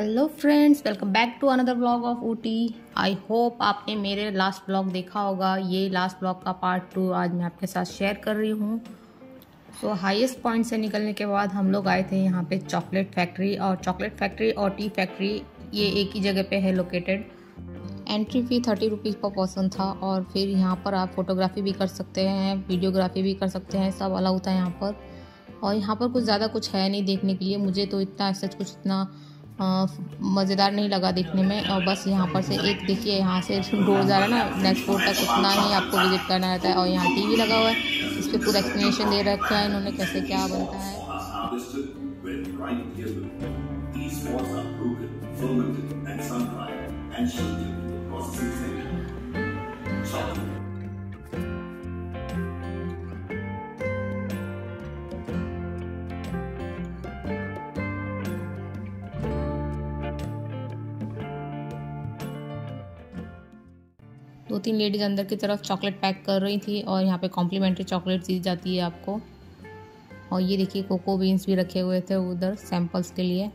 Hello friends welcome back to another blog of Ooty I hope आपने मेरे last blog देखा होगा। ये लास्ट ब्लॉग का पार्ट टू आज मैं आपके साथ शेयर कर रही हूँ। तो हाईएस्ट पॉइंट से निकलने के बाद हम लोग आए थे यहाँ पे चॉकलेट फैक्ट्री और चॉकलेट फैक्ट्री और टी फैक्ट्री ये एक ही जगह पे है located entry fee thirty rupees पर पर्सन था और फिर यहाँ पर आप फोटोग्राफी भी कर सकते हैं वीडियोग्राफी भी कर सकते हैं, सब होता है यहाँ पर। और यहाँ पर कुछ ज़्यादा कुछ है नहीं देखने के लिए। मुझे तो इतना सच कुछ इतना मज़ेदार नहीं लगा देखने में। और बस यहाँ पर से एक देखिए, यहाँ से डोर जा रहा है ना नेक्स्ट फ्लोर तक उतना ही आपको विज़िट करना रहता है। और यहाँ टीवी लगा हुआ है इस पर पूरा एक्सप्लेनेशन दे रखा है इन्होंने कैसे क्या बनता है। दो तीन लेडीज़ अंदर की तरफ़ चॉकलेट पैक कर रही थी और यहाँ पे कॉम्प्लीमेंट्री चॉकलेट दी जाती है आपको। और ये देखिए, कोको बीन्स भी रखे हुए थे उधर सैम्पल्स के लिए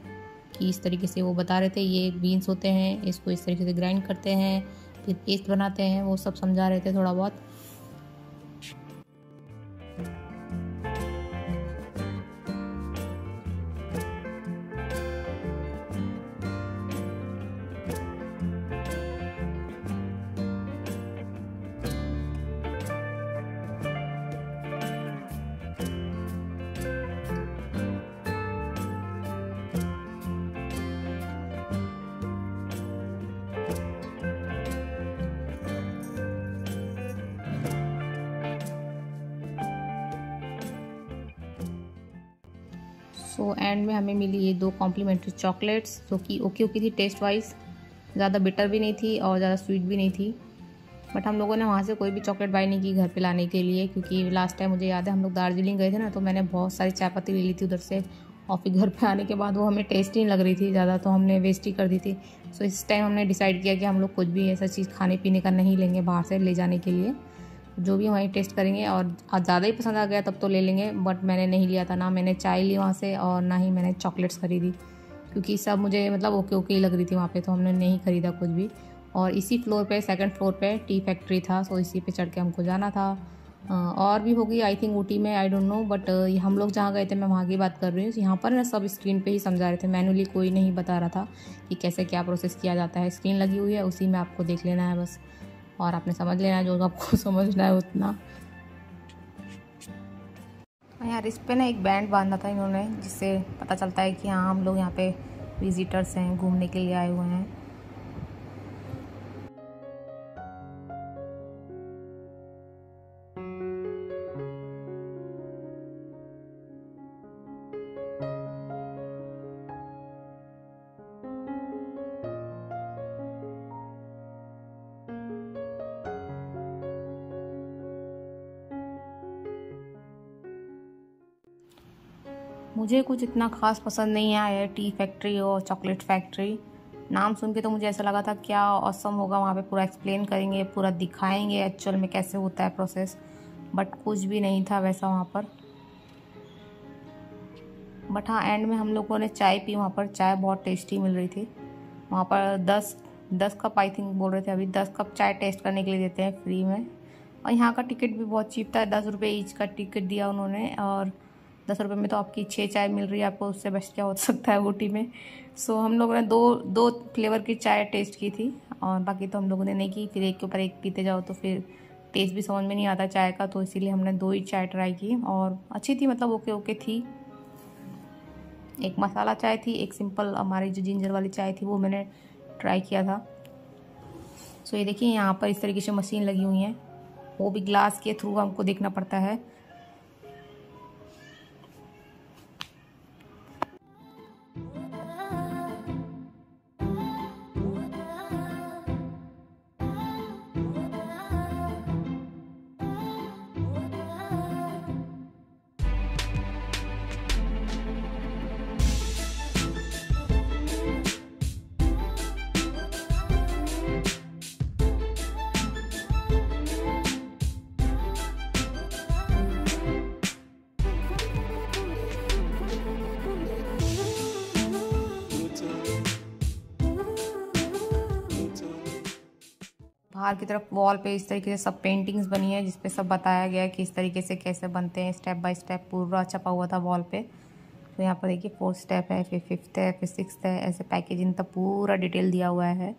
कि इस तरीके से वो बता रहे थे, ये बीन्स होते हैं, इसको इस तरीके से ग्राइंड करते हैं, फिर पेस्ट बनाते हैं, वो सब समझा रहे थे थोड़ा बहुत। सो so, एंड में हमें मिली ये दो कॉम्प्लीमेंट्री चॉकलेट्स जो कि ओके ओके थी टेस्ट वाइज ज़्यादा बिटर भी नहीं थी और ज़्यादा स्वीट भी नहीं थी। बट हम लोगों ने वहाँ से कोई भी चॉकलेट बाई नहीं की घर पे लाने के लिए क्योंकि लास्ट टाइम मुझे याद है हम लोग दार्जिलिंग गए थे ना तो मैंने बहुत सारी चाय पत्ती ले ली थी उधर से। और फिर घर पे आने के बाद वो हमें टेस्ट ही लग रही थी ज़्यादा तो हमने वेस्ट ही कर दी थी। सो इस टाइम हमने डिसाइड किया कि हम लोग कुछ भी ऐसा चीज़ खाने पीने का नहीं लेंगे बाहर से ले जाने के लिए। जो भी वहीं टेस्ट करेंगे और ज़्यादा ही पसंद आ गया तब तो ले लेंगे बट मैंने नहीं लिया था ना। मैंने चाय ली वहाँ से और ना ही मैंने चॉकलेट्स खरीदी, क्योंकि सब मुझे मतलब ओके ओके ही लग रही थी वहाँ पे तो हमने नहीं ख़रीदा कुछ भी। और इसी फ्लोर पे सेकंड फ्लोर पे टी फैक्ट्री था सो इसी पे चढ़ के हमको जाना था। और भी होगी आई थिंक ऊटी में आई डोंट नो बट हम लोग जहाँ गए थे, मैं वहाँ की बात कर रही हूँ। यहाँ पर ना सब स्क्रीन पे ही समझा रहे थे। मैनुअली कोई नहीं बता रहा था कि कैसे क्या प्रोसेस किया जाता है। स्क्रीन लगी हुई है, उसी में आपको देख लेना है बस। और आपने समझ लेना जो आपको समझना है उतना। यार, इस पे ना एक बैंड बांधा था इन्होंने, जिससे पता चलता है कि हाँ हम लोग यहाँ पे विजिटर्स हैं, घूमने के लिए आए हुए हैं। मुझे कुछ इतना ख़ास पसंद नहीं आया टी फैक्ट्री और चॉकलेट फैक्ट्री नाम सुन के तो मुझे ऐसा लगा था, क्या औसम होगा, वहाँ पे पूरा एक्सप्लेन करेंगे, पूरा दिखाएँगे एक्चुअल में कैसे होता है प्रोसेस बट कुछ भी नहीं था वैसा वहाँ पर। बट हाँ एंड में हम लोगों ने चाय पी, वहाँ पर चाय बहुत टेस्टी मिल रही थी। वहाँ पर दस दस कप आई थिंक बोल रहे थे अभी, दस कप चाय टेस्ट करने के लिए देते हैं फ्री में। और यहाँ का टिकट भी बहुत चीप था, दस रुपये ईच का टिकट दिया उन्होंने और दस रुपये में तो आपकी छः चाय मिल रही है, आपको उससे बस क्या हो सकता है ऊटी में? सो हम लोगों ने दो दो फ्लेवर की चाय टेस्ट की थी और बाकी तो हम लोगों ने नहीं की। फिर एक के ऊपर एक पीते जाओ तो फिर टेस्ट भी समझ में नहीं आता चाय का तो इसीलिए हमने दो ही चाय ट्राई की और अच्छी थी मतलब ओके ओके थी। एक मसाला चाय थी, एक सिंपल हमारी जो जिंजर वाली चाय थी, वो मैंने ट्राई किया था। सो ये देखिए, यहाँ पर इस तरीके से मशीन लगी हुई है। वो भी ग्लास के थ्रू हमको देखना पड़ता है। बाहर की तरफ़ वॉल पे इस तरीके से सब पेंटिंग्स बनी है, जिसपे सब बताया गया है कि इस तरीके से कैसे बनते हैं स्टेप बाय स्टेप पूरा छपा हुआ था वॉल पे। तो यहाँ पर देखिए फोर्थ स्टेप है, फिर फिफ्थ है, फिर सिक्स है, ऐसे पैकेजिंग तक पूरा डिटेल दिया हुआ है।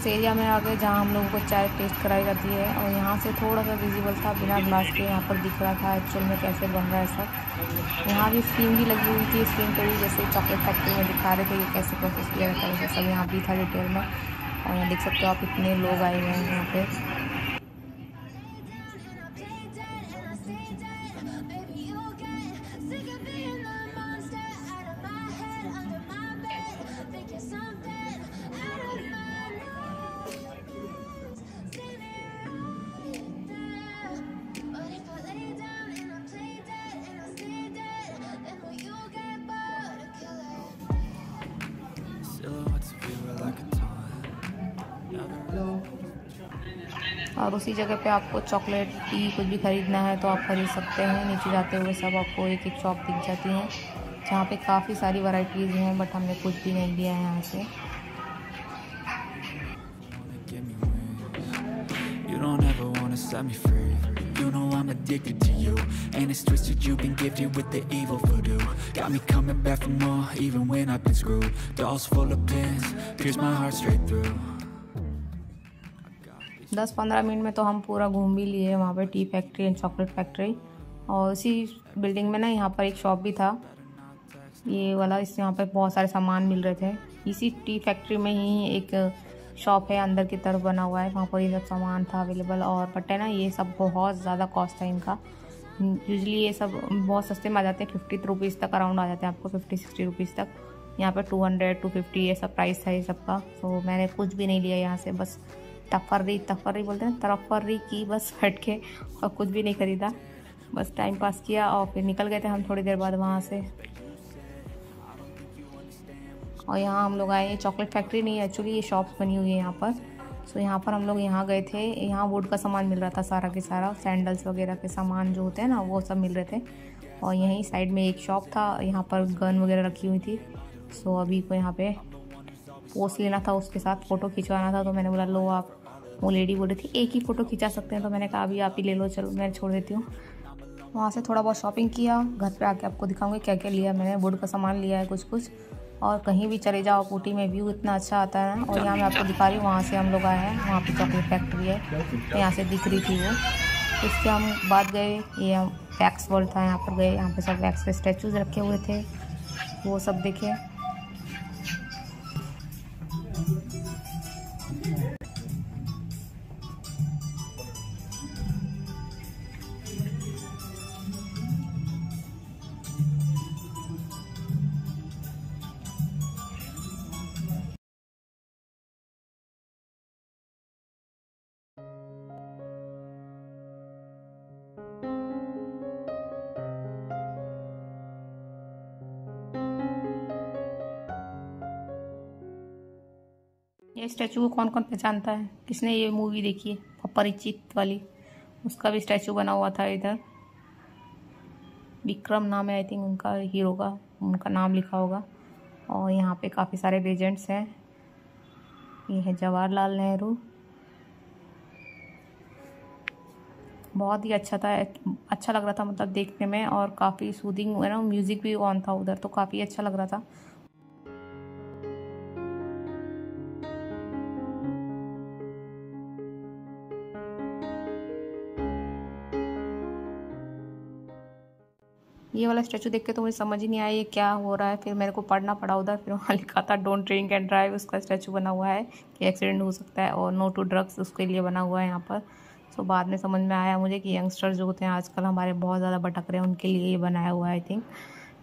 उस एरिया में आ गए जहाँ हम लोगों को चाय टेस्ट कराई जाती है और यहाँ से थोड़ा सा विजिबल था, बिना ग्लास के यहाँ पर दिख रहा था एक्चुअल में कैसे बन रहा है सब। यहाँ भी स्क्रीन भी लगी हुई थी स्क्रीन पर भी जैसे चॉकलेट फैक्ट्री में दिखा रहे थे ये कैसे प्रोसेस किया जाता है सब यहाँ भी था डिटेल में। और यहाँ देख सकते हो आप इतने लोग आए हुए हैं यहाँ पे। और उसी जगह पे आपको चॉकलेट टी कुछ भी ख़रीदना है तो आप ख़रीद सकते हैं नीचे जाते हुए सब आपको एक एक शॉप दिख जाती हैं जहाँ पे काफ़ी सारी वैरायटीज़ हैं बट हमने कुछ भी नहीं लिया है यहाँ से set me free You know I'm addicted to you And it's twisted you've been gifted with the evil voodoo Got me coming back for more even when I've been screwed Dolls full of pins, pierce my heart straight through दस पंद्रह minute में तो हम पूरा घूम भी लिए वहाँ पर tea factory and chocolate factory. और उसी बिल्डिंग में ना यहाँ पर एक शॉप भी था। ये वाला इस यहाँ पर बहुत सारे सामान मिल रहे थे। इसी टी फैक्ट्री में ही एक शॉप है, अंदर की तरफ़ बना हुआ है। वहाँ पर ये सब सामान था अवेलेबल। और बट है ना, ये सब बहुत ज़्यादा कॉस्ट है इनका। यूजली ये सब बहुत सस्ते में आ जाते हैं। फिफ्टी रुपीज़ तक अराउंड आ जाते हैं आपको, फिफ्टी, सिक्सटी रुपीज़ तक। यहाँ पर टू हंड्रेड, टू फिफ्टी, ये सब प्राइस था ये सब का। तो मैंने कुछ भी नहीं लिया यहाँ से, बस तफर्री तफर्री बोलते हैं तरफर्री की बस हट के और कुछ भी नहीं ख़रीदा। बस टाइम पास किया और फिर निकल गए थे हम थोड़ी देर बाद वहाँ से। और यहाँ हम लोग आए चॉकलेट फैक्ट्री नहीं है एक्चुअली ये शॉप बनी हुई है यहाँ पर। सो यहाँ पर हम लोग यहाँ गए थे। यहाँ वुड का सामान मिल रहा था सारा के सारा सैंडल्स वगैरह के सामान जो होते हैं ना, वो सब मिल रहे थे। और यहीं साइड में एक शॉप था, यहाँ पर गन वगैरह रखी हुई थी। सो अभी को यहाँ पे पोस्ट लेना था उसके साथ फ़ोटो खिंचवाना था तो मैंने बोला, लो आप वो लेडी बोल रही थी, एक ही फ़ोटो खिंचा सकते हैं? तो मैंने कहा, अभी आप ही ले लो, चलो, मैं छोड़ देती हूँ। वहाँ से थोड़ा बहुत शॉपिंग किया, घर पे आके आपको दिखाऊँगी क्या क्या लिया मैंने वुड का सामान लिया है कुछ कुछ और कहीं भी चले जाओ ऊटी में व्यू इतना अच्छा आता है और यहाँ मैं आपको दिखा रही हूँ, वहाँ से हम लोग आए हैं, वहाँ पे चॉकलेट फैक्ट्री है, यहाँ से दिख रही थी वो। इसके हम बाद गए, ये वैक्स वर्ल्ड था, यहाँ पर गए, यहाँ पर सब वैक्स के स्टैचूज़ रखे हुए थे, वो सब देखे। ये स्टैचू को कौन कौन पहचानता है? किसने ये मूवी देखी है? अपरिचित वाली। उसका भी स्टैचू बना हुआ था इधर। विक्रम नाम है आई थिंक उनका हीरो का। उनका नाम लिखा होगा। और यहाँ पे काफ़ी सारे लेजेंड्स हैं। ये है जवाहरलाल नेहरू। बहुत ही अच्छा था। अच्छा लग रहा था मतलब देखने में और काफ़ी सूदिंग है ना म्यूज़िक भी ऑन था उधर तो काफ़ी अच्छा लग रहा था। ये वाला स्टैचू देख के तो मुझे समझ ही नहीं आया ये क्या हो रहा है। फिर मेरे को पढ़ना पड़ा उधर, फिर वहाँ लिखा था डोंट ड्रिंक एंड ड्राइव उसका स्टैचू बना हुआ है कि एक्सीडेंट हो सकता है और नो टू ड्रग्स उसके लिए बना हुआ है यहाँ पर। सो बाद में समझ में आया मुझे कि यंगस्टर्स जो होते हैं आजकल हमारे बहुत ज़्यादा भटक रहे हैं, उनके लिए ये बनाया हुआ है आई थिंक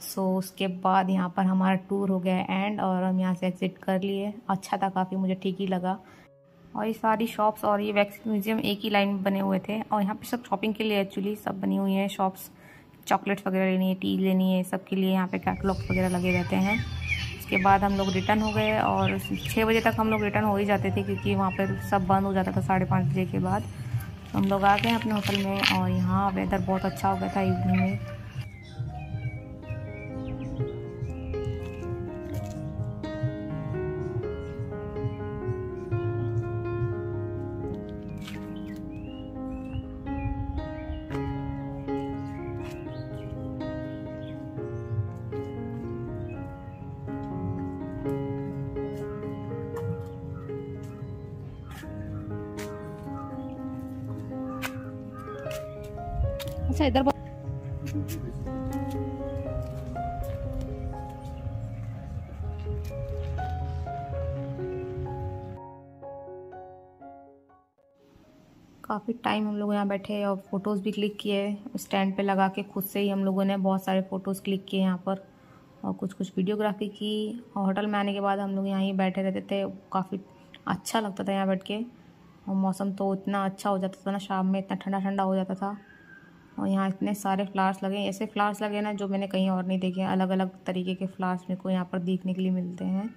सो उसके बाद यहाँ पर हमारा टूर हो गया एंड और हम यहाँ से एग्ज़िट कर लिए अच्छा था काफ़ी, मुझे ठीक ही लगा। और ये सारी शॉप्स और ये वैक्स म्यूज़ियम एक ही लाइन में बने हुए थे और यहाँ पे सब शॉपिंग के लिए एक्चुअली सब बनी हुई हैं शॉप्स चॉकलेट्स वगैरह लेनी है, टी लेनी है, सबके लिए यहाँ पे कैटलॉग्स वगैरह लगे रहते हैं। उसके बाद हम लोग रिटर्न हो गए और छः बजे तक हम लोग रिटर्न हो ही जाते थे क्योंकि वहाँ पर सब बंद हो जाता था साढ़े पाँच बजे के बाद। हम लोग आ गए अपने होटल में और यहाँ वेदर बहुत अच्छा हो गया था इवनिंग में। अच्छा इधर काफ़ी टाइम हम लोग यहाँ बैठे और फ़ोटोज़ भी क्लिक किए स्टैंड पे लगा के खुद से ही हम लोगों ने बहुत सारे फ़ोटोज़ क्लिक किए यहाँ पर और कुछ कुछ वीडियोग्राफी की और होटल में आने के बाद हम लोग यहाँ ही बैठे रहते थे। काफ़ी अच्छा लगता था यहाँ बैठ के। और मौसम तो इतना अच्छा हो जाता था ना, शाम में इतना ठंडा ठंडा हो जाता था। और यहाँ इतने सारे फ्लावर्स लगे ऐसे फ्लावर्स लगे ना जो मैंने कहीं और नहीं देखे अलग अलग तरीके के फ्लावर्स मेरे को यहाँ पर देखने के लिए मिलते हैं।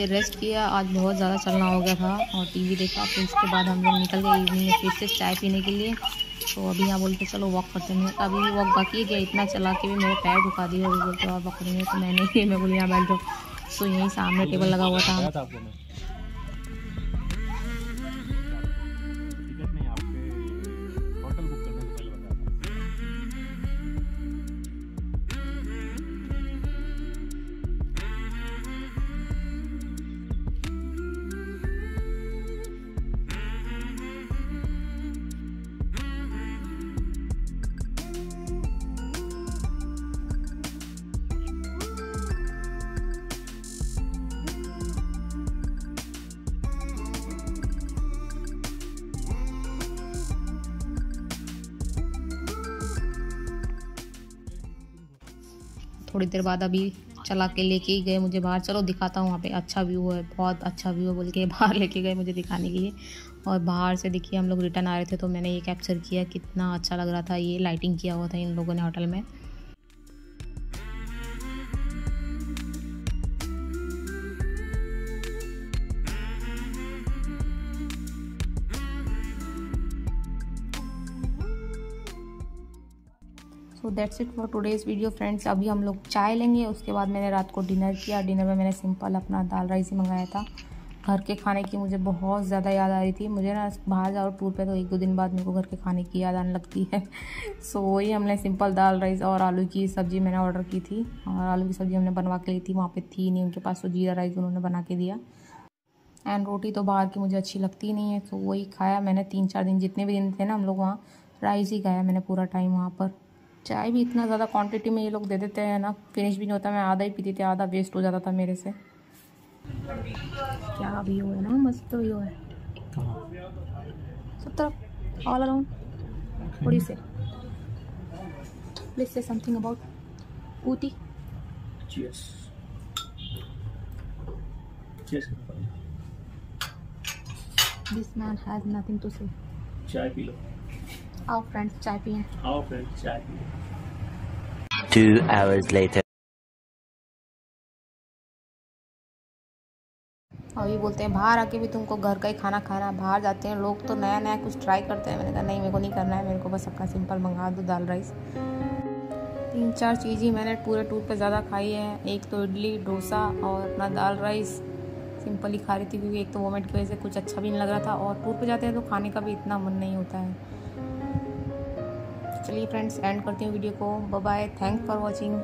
मुझे रेस्ट किया। आज बहुत ज़्यादा चलना हो गया था और टीवी देखा, फिर उसके बाद हम लोग निकल गए इवनिंग में फिर से चाय पीने के लिए। तो अभी यहाँ बोलते, चलो वॉक करते हैं। अभी भी वॉक बाकी है इतना चला के भी मेरे पैर दुखा दिए। अभी बोलते, और वॉक करेंगे तो मैंने मैं बोली यहाँ बैठ जाओ। तो यहीं सामने टेबल लगा हुआ था। थोड़ी देर बाद अभी चला के लेके ही गए मुझे बाहर। चलो दिखाता हूँ वहाँ पे। अच्छा व्यू है, बहुत अच्छा व्यू है बोल के बाहर लेके गए मुझे दिखाने के लिए। और बाहर से देखिए हम लोग रिटर्न आ रहे थे तो मैंने ये कैप्चर किया, कितना अच्छा लग रहा था, ये लाइटिंग किया हुआ था इन लोगों ने होटल में। So that's it for today's video friends अभी हम लोग चाय लेंगे उसके बाद मैंने रात को डिनर किया। डिनर में मैंने सिंपल अपना दाल राइस ही मंगाया था। घर के खाने की मुझे बहुत ज़्यादा याद आ रही थी। मुझे ना बाहर जाओ टूर पे तो एक दो दिन बाद मेरे को घर के खाने की याद आने लगती है। सो so, वही हमने सिंपल दाल राइस और आलू की सब्ज़ी मैंने ऑर्डर की थी। और आलू की सब्ज़ी हमने बनवा के ली थी। वहाँ पर थी नहीं उनके पास तो जीरा राइस उन्होंने बना के दिया। एंड रोटी तो बाहर की मुझे अच्छी लगती नहीं है। तो वही खाया मैंने तीन चार दिन। जितने भी दिन थे ना हम लोग वहाँ राइस ही खाया मैंने पूरा टाइम वहाँ पर। चाय भी इतना ज़्यादा क्वांटिटी में ये लोग दे देते हैं ना। फिनिश भी नहीं होता मैं आधा ही पीती थी आधा वेस्ट हो जाता था मेरे से। क्या व्यू है ना मस्त व्यू है। सब तरफ़ ऑल अराउंड यू से। Please say something about Ooty. Cheers. Cheers. This man has nothing to say चाय पी लो। आओ फ्रेंड्स चाय पिए आओ फ्रेंड्स चाय पिए टू आवर्स लेटर और ये बोलते हैं बाहर आके भी तुमको घर का ही खाना खाना बाहर जाते हैं लोग तो नया नया कुछ ट्राई करते हैं। मैंने कहा नहीं मेरे को नहीं करना है मेरे को बस अपना सिंपल मंगा दो दाल राइस तीन चार चीज़ ही मैंने पूरे टूर पे ज़्यादा खाई है। एक तो इडली डोसा और अपना दाल राइस सिंपल ही खा रही थी क्योंकि एक तो वोमेंट की वजह से कुछ अच्छा भी नहीं लग रहा था और टूर पे जाते हैं तो खाने का भी इतना मन नहीं होता है। चलिए फ्रेंड्स एंड करती हूँ वीडियो को. Bye thank for watching